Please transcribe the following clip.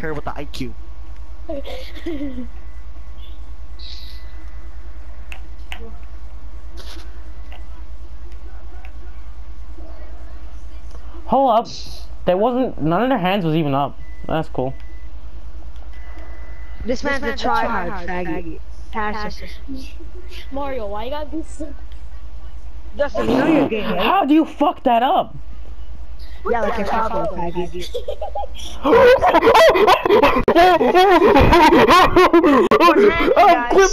her with the IQ. Hold up. There wasn't. None of their hands was even up. That's cool. This man's a tryhard faggot. Passive. Mario, why you got this? be so? Justin, you know you're right? How do you fuck that up? Yeah, like your father, faggot. oh, clip